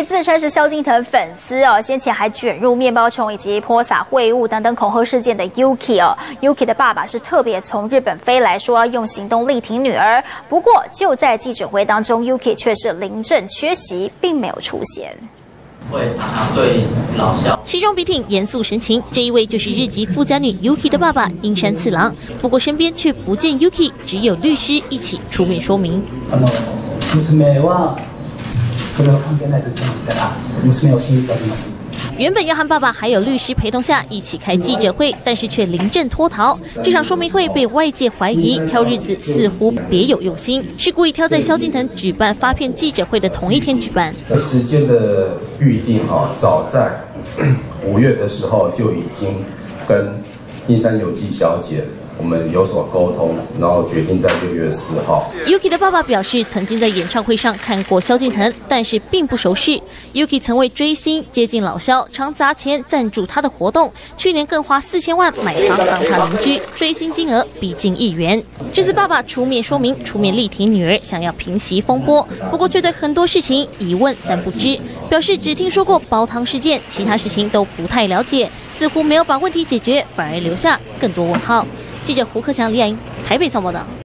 位自称是萧敬腾粉丝哦，先前还卷入面包虫以及泼洒秽物等等恐吓事件的 Yuki 哦，Yuki 的爸爸是特别从日本飞来说要用行动力挺女儿。不过就在记者会当中，Yuki 却是临阵缺席，并没有出现。会常常对老校西装笔挺、严肃神情，这一位就是日籍富家女 Yuki 的爸爸阴山次郎。不过身边却不见 Yuki，只有律师一起出面说明。あの娘はそれは関係ないと言ってますから娘を信じております原本要和爸爸还有律师陪同下一起开记者会，但是却临阵脱逃。这场说明会被外界怀疑挑日子似乎别有用心，是故意挑在萧敬腾举办发片记者会的同一天举办。时间的预定哈，早在五月的时候就已经跟印山有纪小姐。 我们有所沟通，然后决定在六月四号。Yuki 的爸爸表示，曾经在演唱会上看过萧敬腾，但是并不熟识。Yuki 曾为追星接近老萧，常砸钱赞助他的活动。去年更花四千万买房当他邻居，追星金额逼近亿元。这次爸爸出面说明，出面力挺女儿，想要平息风波，不过却对很多事情一问三不知，表示只听说过煲汤事件，其他事情都不太了解，似乎没有把问题解决，反而留下更多问号。记者胡克强、李亚英台北报道。